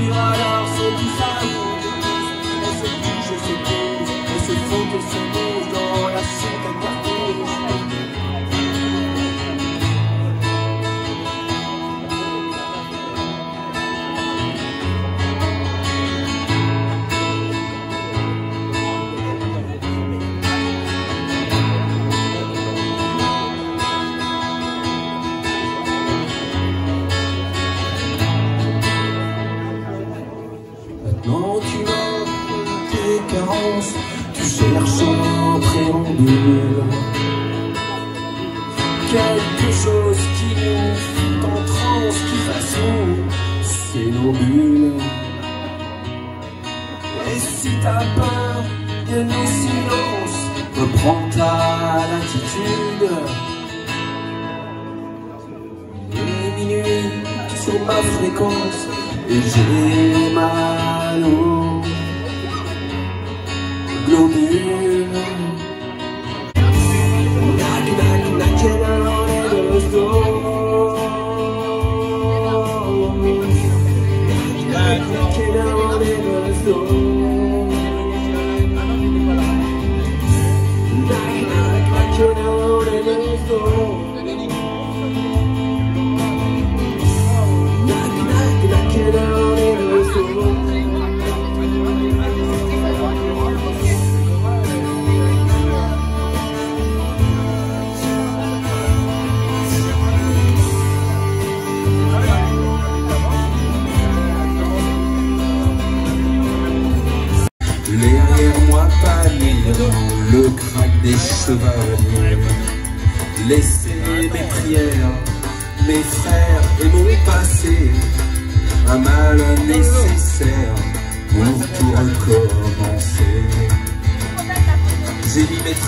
you are c'est nos bulles. Et si t'as peur de nos silences, reprends ta latitude. Et minuit sur ma fréquence, et j'ai mal au globule. Knock, knock, on.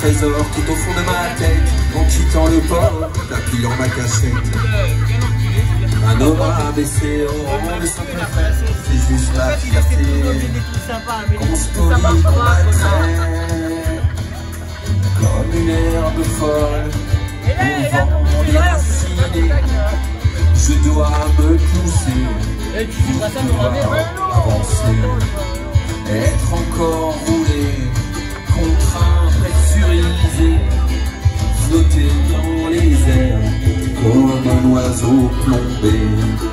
Trésors tout au fond de ma tête En quittant le port, appuyant ma cachette un homme abaissé au rang de simple fait, c'est juste la fierté qu'on se polie. Comme une herbe folle, au vent déraciné, je dois me pousser pour avancer. Être encore comme un oiseau plombé.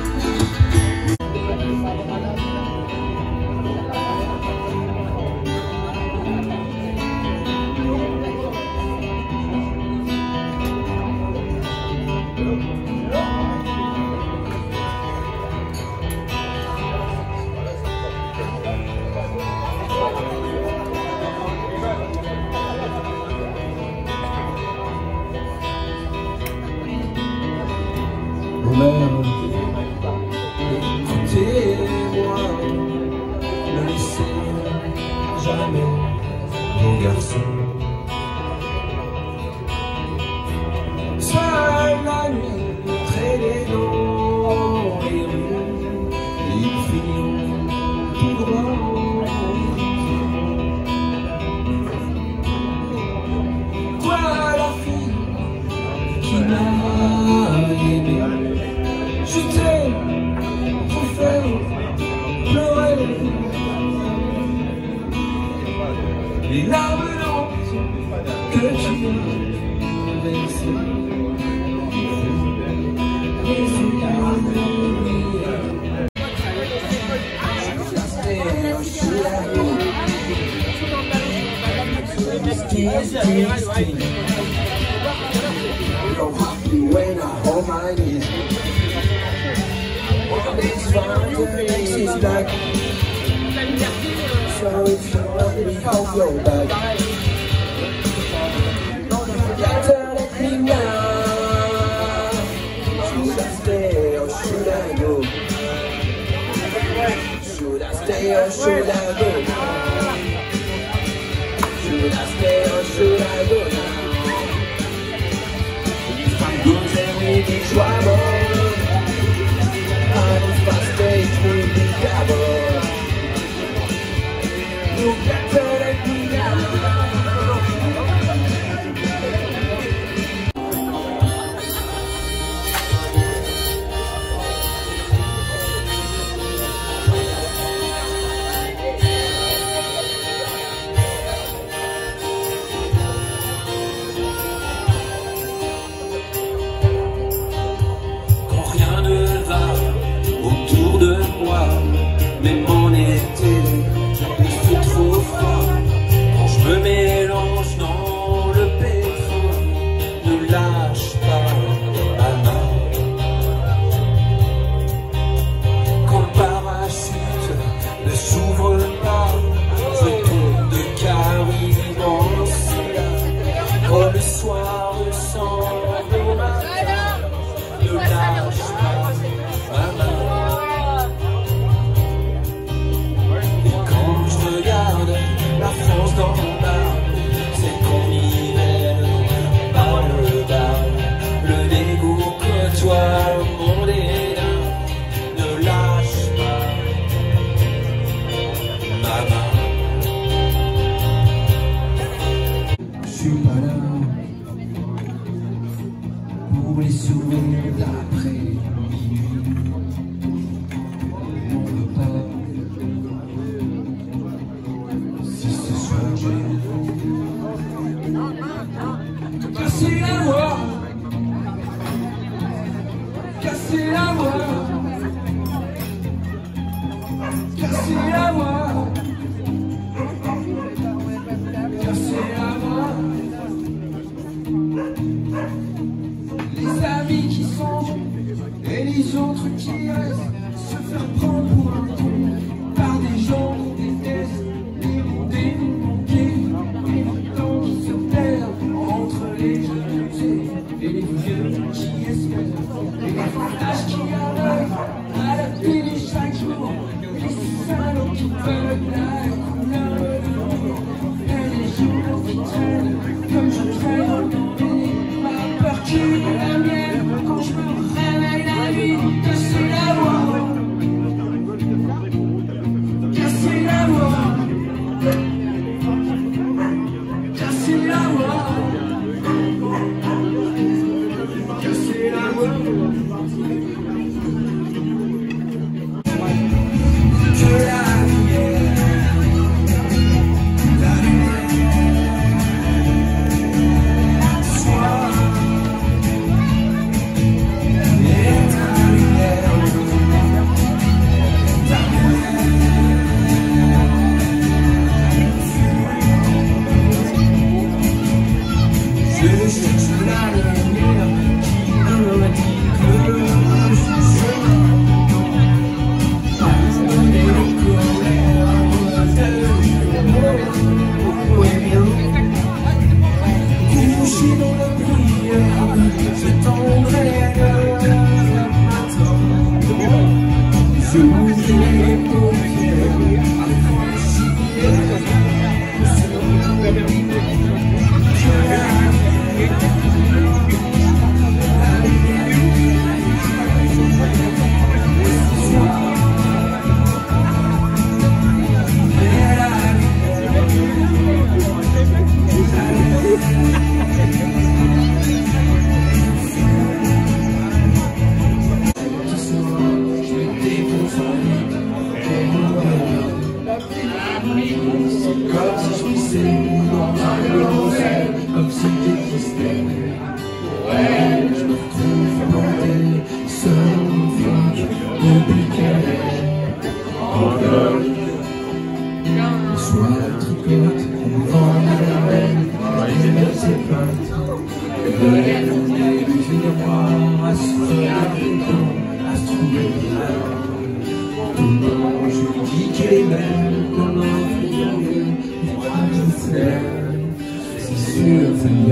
So if you. want me, your back or should I go? Should I stay or should I go? If I'm good then we be trouble 虽然我。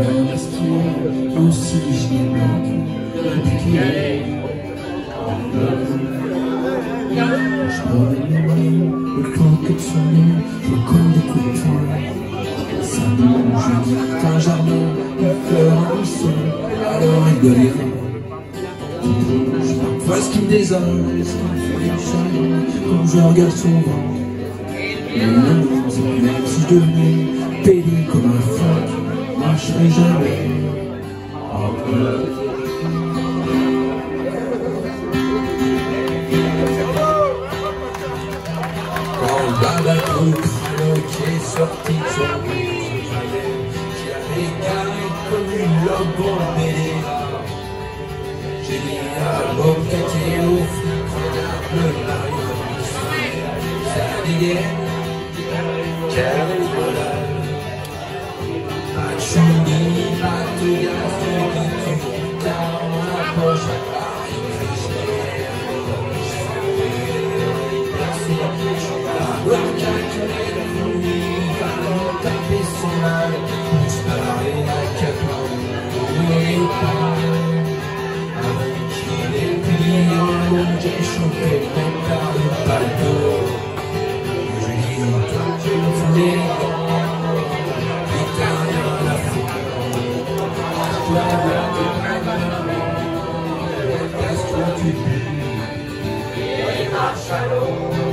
un un. Je prends le corps de son nez, je colle des coups de poing. Ça bouge, un jardin, la fleur, un buisson, alors il devient. Parfois ce qui me désole, quand je regarde son ventre. Mais non, même si je devenais pédé comme un phoque marcherai jamais en bleu. Quand Babadook qui est sorti de son lit, j'avais garé comme une lobe embêlée. J'ai mis la bombe cachée au flic, regarde le mari, sa dégaine, Costa. Ele marcharou.